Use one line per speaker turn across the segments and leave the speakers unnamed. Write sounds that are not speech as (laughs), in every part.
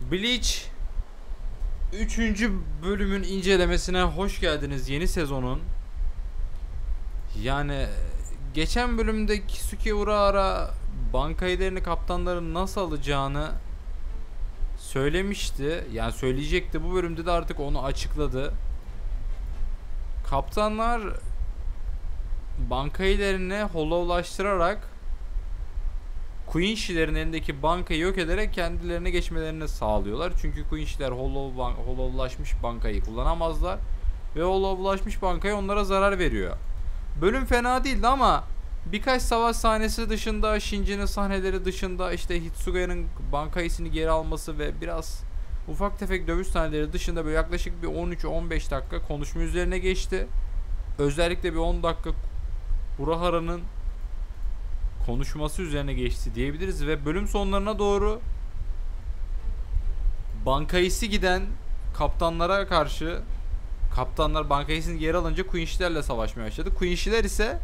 Bleach 3. bölümün incelemesine hoş geldiniz yeni sezonun. Yani geçen bölümde Kisuke Urahara banka ilerini kaptanların nasıl alacağını söylemişti. Yani söyleyecekti. Bu bölümde de artık onu açıkladı. Kaptanlar banka ilerini hollowlaştırarak Quincy'lerin elindeki bankayı yok ederek kendilerine geçmelerini sağlıyorlar. Çünkü Quincy'ler hollow bank, hollowlaşmış bankayı kullanamazlar. Ve hollowlaşmış bankaya onlara zarar veriyor. Bölüm fena değildi ama birkaç savaş sahnesi dışında, Shinji'nin sahneleri dışında işte Hitsuga'nın bankayısını geri alması ve biraz ufak tefek dövüş sahneleri dışında böyle yaklaşık bir 13-15 dakika konuşma üzerine geçti. Özellikle bir 10 dakika Urahara'nın konuşması üzerine geçti diyebiliriz ve bölüm sonlarına doğru bankayısı giden kaptanlara karşı kaptanlar bankayısını geri alınca Quincy'lerle savaşmaya başladı. Quincy'ler ise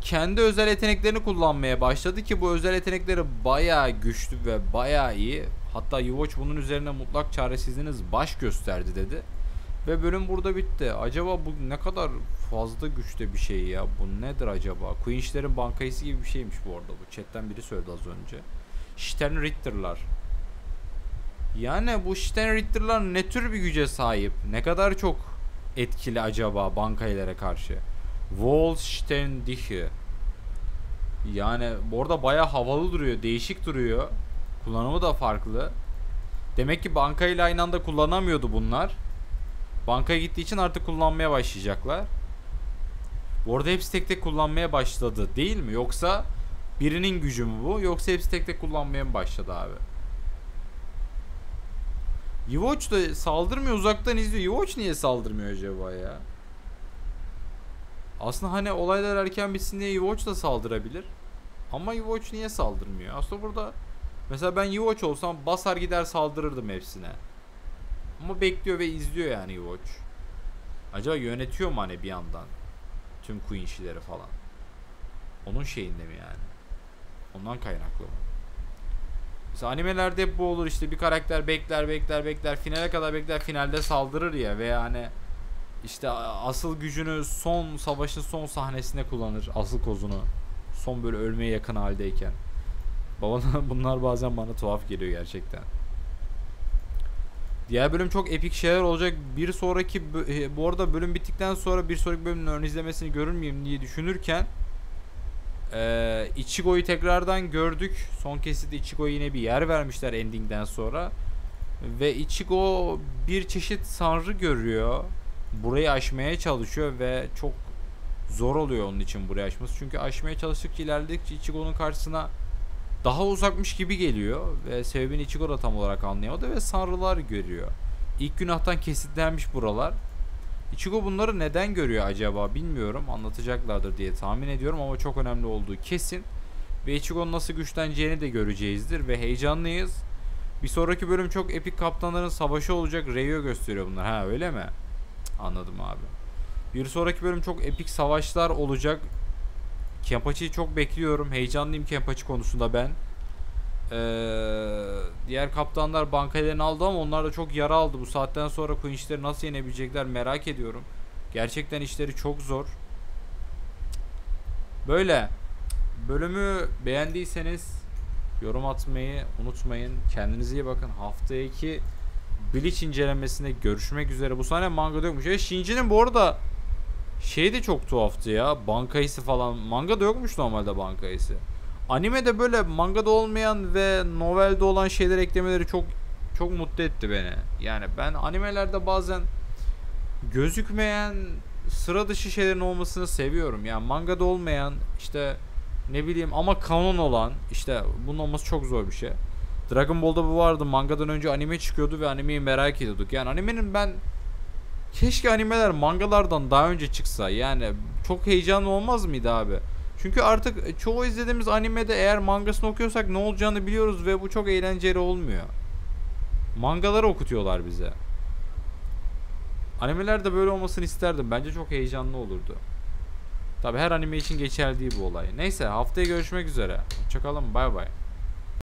kendi özel yeteneklerini kullanmaya başladı ki bu özel yetenekleri bayağı güçlü ve bayağı iyi. Hatta Yvoch bunun üzerine mutlak çaresizliğiniz baş gösterdi dedi. Ve bölüm burada bitti. Acaba bu ne kadar fazla güçte bir şey ya? Bu nedir acaba? Quinch'lerin bankayısı gibi bir şeymiş bu arada bu. Chatten biri söyledi az önce. Sternritter'lar. Yani bu Sternritter'lar ne tür bir güce sahip? Ne kadar çok etkili acaba bankaylara karşı? Wolsterndiche. Yani bu arada baya havalı duruyor. Değişik duruyor. Kullanımı da farklı. Demek ki bankayla aynı anda kullanamıyordu bunlar. Bankaya gittiği için artık kullanmaya başlayacaklar. Bu arada hepsi tek tek kullanmaya başladı değil mi? Yoksa birinin gücü mü bu? Yoksa hepsi tek tek kullanmaya mı başladı abi? Yvoch da saldırmıyor uzaktan izliyor. Yvoch niye saldırmıyor acaba ya? Aslında hani olaylar erken bitsin diye Yvoch da saldırabilir. Ama Yvoch niye saldırmıyor? Aslında burada mesela ben Yvoch olsam basar gider saldırırdım hepsine. Ama bekliyor ve izliyor yani Yvoch. Acaba yönetiyor mu hani bir yandan? Tüm Quincy'leri falan. Onun şeyinde mi yani? Ondan kaynaklı mı? Mesela animelerde hep bu olur işte bir karakter bekler bekler bekler finale kadar bekler finalde saldırır ya veya hani işte asıl gücünü son savaşın son sahnesinde kullanır asıl kozunu son böyle ölmeye yakın haldeyken. Bana (laughs) bunlar bazen bana tuhaf geliyor gerçekten. Diğer bölüm çok epik şeyler olacak. Bir sonraki bu arada bölüm bittikten sonra bir sonraki bölümün ön izlemesini görür müyüm diye düşünürken ee, Ichigo'yu tekrardan gördük. Son kesitte Ichigo'ya yine bir yer vermişler endingden sonra. Ve Ichigo bir çeşit sanrı görüyor. Burayı aşmaya çalışıyor ve çok zor oluyor onun için burayı aşması. Çünkü aşmaya çalıştıkça ilerledikçe Ichigo'nun karşısına daha uzakmış gibi geliyor ve sebebini Ichigo tam olarak anlayamadı ve sanrılar görüyor. İlk günahtan kesitlenmiş buralar. Ichigo bunları neden görüyor acaba bilmiyorum. Anlatacaklardır diye tahmin ediyorum ama çok önemli olduğu kesin. Ve Ichigo'nun nasıl güçleneceğini de göreceğizdir ve heyecanlıyız. Bir sonraki bölüm çok epik kaptanların savaşı olacak. Reyo gösteriyor bunlar. Ha öyle mi? Anladım abi. Bir sonraki bölüm çok epik savaşlar olacak. Kempachi'yi çok bekliyorum. Heyecanlıyım Kempachi konusunda ben. Ee, diğer kaptanlar bankalarını aldı ama onlar da çok yara aldı. Bu saatten sonra Quinch'leri nasıl yenebilecekler merak ediyorum. Gerçekten işleri çok zor. Böyle. Bölümü beğendiyseniz yorum atmayı unutmayın. Kendinize iyi bakın. Haftaya iki Bleach incelemesinde görüşmek üzere. Bu sahne manga yokmuş. E Shinji'nin bu arada şey de çok tuhaftı ya. Bankayısı falan. Manga yokmuş normalde bankayısı. Animede böyle mangada olmayan ve novelde olan şeyler eklemeleri çok çok mutlu etti beni. Yani ben animelerde bazen gözükmeyen sıra dışı şeylerin olmasını seviyorum. Yani mangada olmayan işte ne bileyim ama kanon olan işte bunun olması çok zor bir şey. Dragon Ball'da bu vardı. Mangadan önce anime çıkıyordu ve animeyi merak ediyorduk. Yani animenin ben keşke animeler mangalardan daha önce çıksa. Yani çok heyecanlı olmaz mıydı abi? Çünkü artık çoğu izlediğimiz animede eğer mangasını okuyorsak ne olacağını biliyoruz ve bu çok eğlenceli olmuyor. Mangaları okutuyorlar bize. Animelerde böyle olmasını isterdim. Bence çok heyecanlı olurdu. Tabi her anime için geçerli değil bu olay. Neyse haftaya görüşmek üzere. Hoşçakalın bay bay.